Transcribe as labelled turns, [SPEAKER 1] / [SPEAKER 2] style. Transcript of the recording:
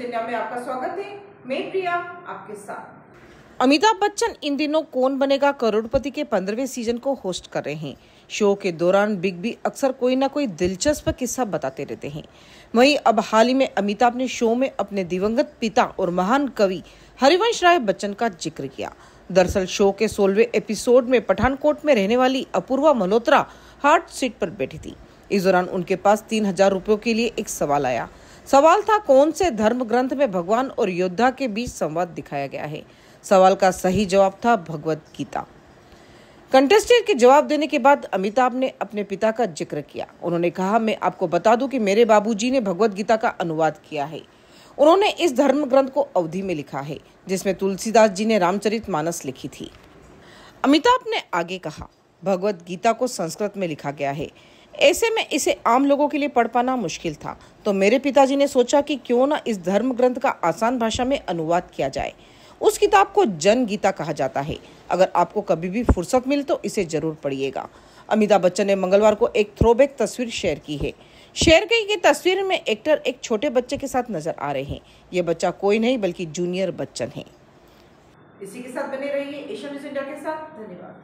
[SPEAKER 1] India में आपका स्वागत है। मैं प्रिया, आपके साथ।
[SPEAKER 2] अमिताभ बच्चन इन दिनों कौन बनेगा? करोड़पति के पंद्रहवें सीज़न को होस्ट कर रहे हैं। शो के दौरान बिग बी अक्सर कोई ना कोई दिलचस्प किस्सा बताते रहते हैं। वहीं अब हाल ही में अमिताभ ने शो में अपने दिवंगत पिता और महान कवि हरिवंश राय बच्चन का ज़िक्र किया। दरअसल शो के सोलवे एपिसोड में पठानकोट में रहने वाली अपूर्वा मल्होत्रा हार्ट सीट पर बैठी थी। इस दौरान उनके पास तीन हज़ार के लिए एक सवाल आया। सवाल था कौन से धर्म ग्रंथ में भगवान और योद्धा के बीच संवाद दिखाया गया है। सवाल का सही जवाब था भगवत गीता। कंटेस्टेंट के जवाब देने के बाद अमिताभ ने अपने पिता का ज़िक्र किया। उन्होंने कहा, मैं आपको बता दूँ कि मेरे बाबूजी ने भगवत गीता का अनुवाद किया है। उन्होंने इस धर्म ग्रंथ को अवधि में लिखा है, जिसमें तुलसीदास जी ने रामचरित मानस लिखी थी। अमिताभ ने आगे कहा भगवत गीता को संस्कृत में लिखा गया है। ऐसे में इसे आम लोगों के लिए पढ़ पाना मुश्किल था। तो मेरे पिताजी ने सोचा कि क्यों ना इस धर्म ग्रंथ का आसान भाषा में अनुवाद किया जाए। उस किताब को जन गीता कहा जाता है। अगर आपको कभी भी फुर्सत मिले तो इसे ज़रूर पढ़िएगा। अमिताभ बच्चन ने मंगलवार को एक थ्रोबैक तस्वीर शेयर की है। शेयर की गई तस्वीर में एक्टर एक छोटे बच्चे के साथ नज़र आ रहे हैं। ये बच्चा कोई नहीं, बल्कि जूनियर बच्चन है।
[SPEAKER 1] इसी के साथ बने रहिए एशियन न्यूज़ इंडिया के साथ। धन्यवाद।